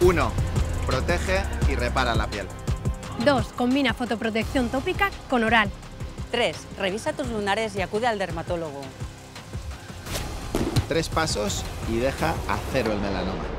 1. Protege y repara la piel. 2. Combina fotoprotección tópica con oral. 3. Revisa tus lunares y acude al dermatólogo. Tres pasos y deja a cero el melanoma.